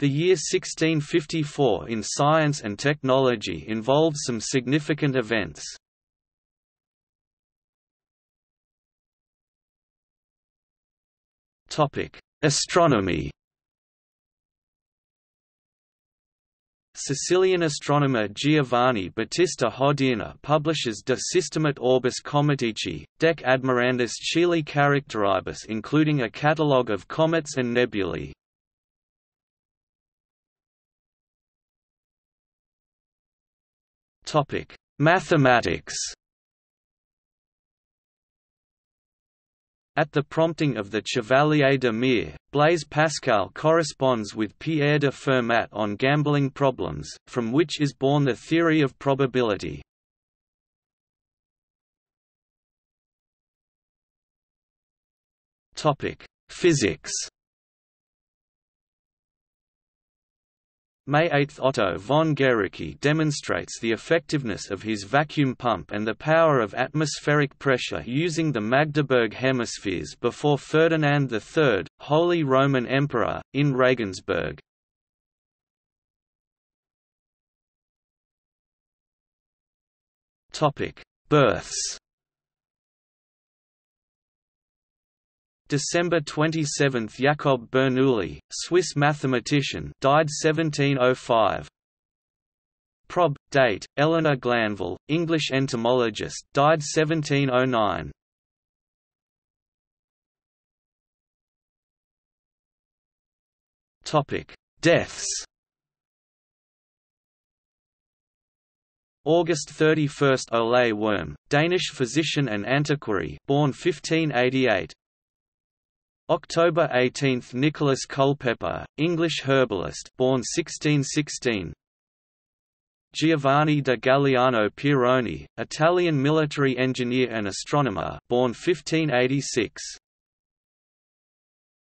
The year 1654 in science and technology involved some significant events. Astronomy Sicilian astronomer Giovanni Battista Hodierna publishes De Systemate Orbis Cometici, Deque Admirandis Caeli Characteribus including a catalogue of comets and nebulae. Mathematics At the prompting of the Chevalier de Mere, Blaise Pascal corresponds with Pierre de Fermat on gambling problems, from which is born the theory of probability. Physics May 8 Otto von Guericke demonstrates the effectiveness of his vacuum pump and the power of atmospheric pressure using the Magdeburg hemispheres before Ferdinand III, Holy Roman Emperor, in Regensburg. Births December 27 – Jacob Bernoulli, Swiss mathematician died 1705 Prob. date, Eleanor Glanville, English entomologist died 1709 Deaths. August 31 – Ole Worm, Danish physician and antiquary born 1588 October 18 – Nicholas Culpeper, English herbalist born 1616 Giovanni da Galliano Pieroni, Italian military engineer and astronomer born 1586